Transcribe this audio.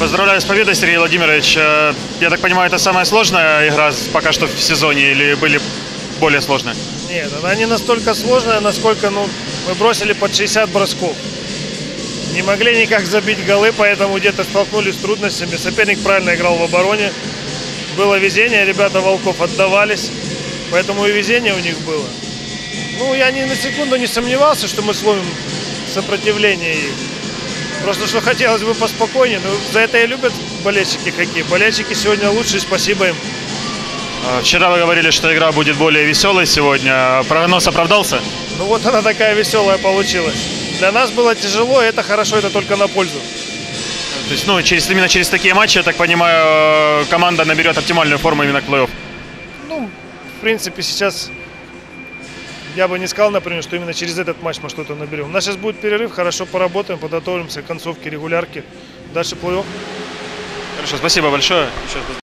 Поздравляю с победой, Сергей Владимирович. Э, Я так понимаю, это самая сложная игра пока что в сезоне или были более сложные? Нет, она не настолько сложная, насколько ну, мы бросили под 60 бросков. Не могли никак забить голы, поэтому где-то столкнулись с трудностями. Соперник правильно играл в обороне. Было везение, ребята Волков отдавались, поэтому и везение у них было. Ну, я ни на секунду не сомневался, что мы словим сопротивление их. Просто что хотелось бы поспокойнее, но за это и любят болельщики хоккей. Болельщики сегодня лучшие, спасибо им. Э, Вчера вы говорили, что игра будет более веселой сегодня. Прогноз оправдался? Ну вот она такая веселая получилась. Для нас было тяжело, и это хорошо, это только на пользу. То есть, ну, через, именно через такие матчи, я так понимаю, э, команда наберет оптимальную форму именно к плей-офф. Ну, в принципе, сейчас я бы не сказал, например, что именно через этот матч мы что-то наберем. У нас сейчас будет перерыв, хорошо поработаем, подготовимся к концовке регулярки. Дальше плей-офф. Хорошо, спасибо большое.